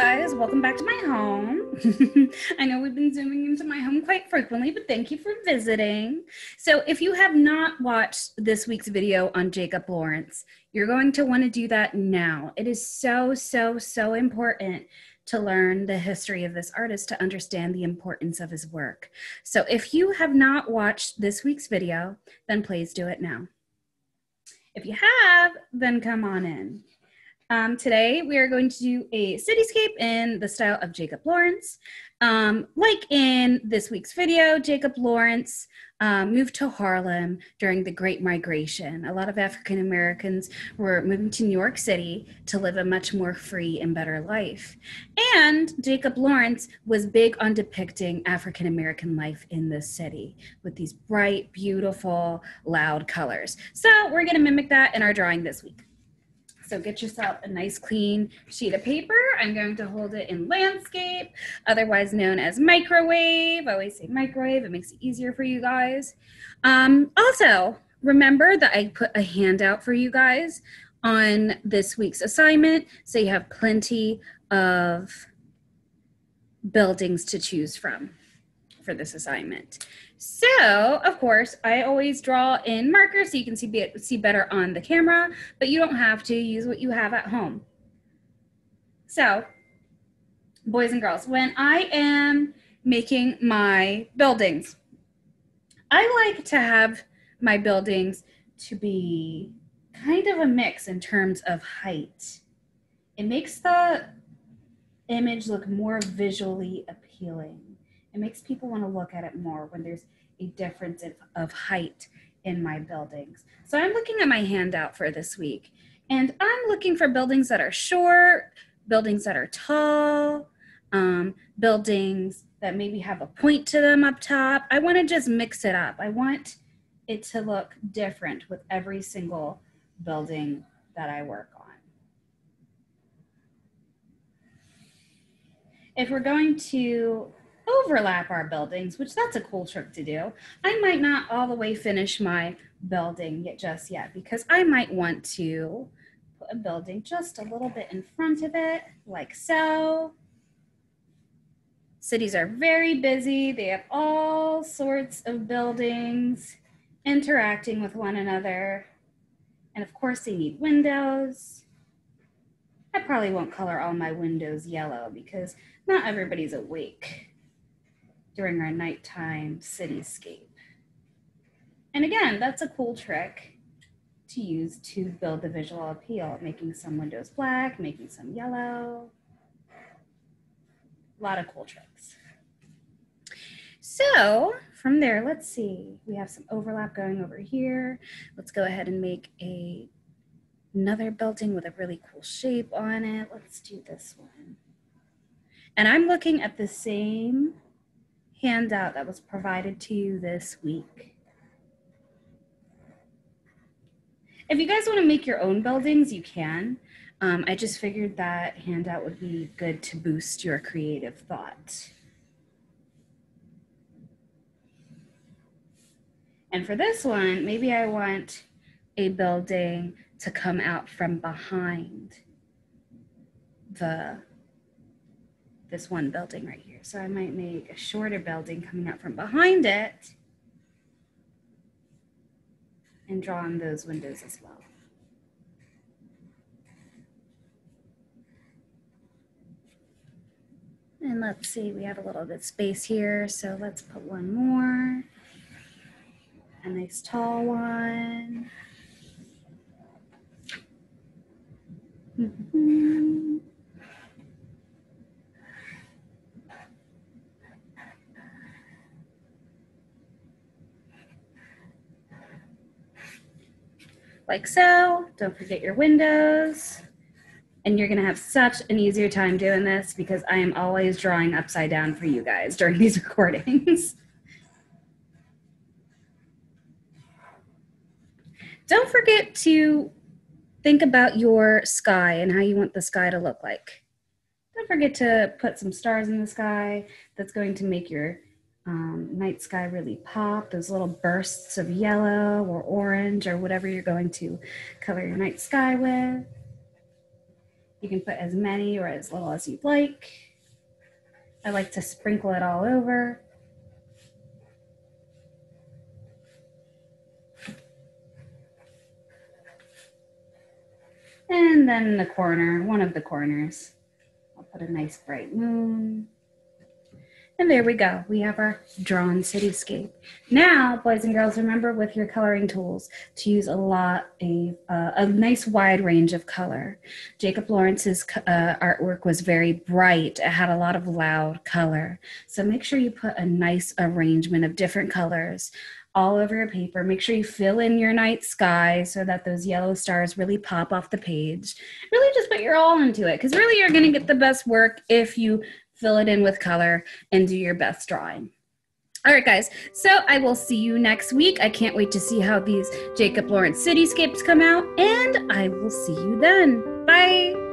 guys, welcome back to my home. I know we've been zooming into my home quite frequently, but thank you for visiting. So, if you have not watched this week's video on Jacob Lawrence, you're going to want to do that now. It is so, so, so important to learn the history of this artist to understand the importance of his work. So, if you have not watched this week's video, then please do it now. If you have, then come on in. Um, today, we are going to do a cityscape in the style of Jacob Lawrence. Um, like in this week's video, Jacob Lawrence um, moved to Harlem during the Great Migration. A lot of African Americans were moving to New York City to live a much more free and better life. And Jacob Lawrence was big on depicting African American life in the city with these bright, beautiful, loud colors. So we're going to mimic that in our drawing this week. So get yourself a nice clean sheet of paper. I'm going to hold it in landscape, otherwise known as microwave. I always say microwave, it makes it easier for you guys. Um, also, remember that I put a handout for you guys on this week's assignment, so you have plenty of buildings to choose from for this assignment. So, of course, I always draw in marker so you can see, be, see better on the camera, but you don't have to use what you have at home. So, boys and girls, when I am making my buildings, I like to have my buildings to be kind of a mix in terms of height. It makes the image look more visually appealing. It makes people want to look at it more when there's a difference of, of height in my buildings. So I'm looking at my handout for this week and I'm looking for buildings that are short, buildings that are tall, um, buildings that maybe have a point to them up top. I want to just mix it up. I want it to look different with every single building that I work on. If we're going to overlap our buildings, which that's a cool trick to do. I might not all the way finish my building yet just yet because I might want to put a building just a little bit in front of it like so. Cities are very busy. They have all sorts of buildings interacting with one another. And of course they need windows. I probably won't color all my windows yellow because not everybody's awake during our nighttime cityscape. And again, that's a cool trick to use to build the visual appeal, making some windows black, making some yellow. A lot of cool tricks. So from there, let's see, we have some overlap going over here. Let's go ahead and make a another building with a really cool shape on it. Let's do this one. And I'm looking at the same handout that was provided to you this week. If you guys want to make your own buildings, you can. Um, I just figured that handout would be good to boost your creative thought. And for this one, maybe I want a building to come out from behind the this one building right here. So I might make a shorter building coming out from behind it and draw on those windows as well. And let's see, we have a little bit of space here, so let's put one more. A nice tall one. Mm -hmm. Like so. Don't forget your windows. And you're gonna have such an easier time doing this because I am always drawing upside down for you guys during these recordings. Don't forget to think about your sky and how you want the sky to look like. Don't forget to put some stars in the sky. That's going to make your um, night sky really pop, those little bursts of yellow or orange or whatever you're going to color your night sky with. You can put as many or as little as you'd like. I like to sprinkle it all over. And then in the corner, one of the corners, I'll put a nice bright moon. And there we go. We have our drawn cityscape. Now, boys and girls, remember with your coloring tools to use a lot, a, uh, a nice wide range of color. Jacob Lawrence's uh, artwork was very bright. It had a lot of loud color. So make sure you put a nice arrangement of different colors all over your paper. Make sure you fill in your night sky so that those yellow stars really pop off the page. Really just put your all into it because really you're going to get the best work if you fill it in with color, and do your best drawing. All right, guys. So I will see you next week. I can't wait to see how these Jacob Lawrence cityscapes come out, and I will see you then. Bye.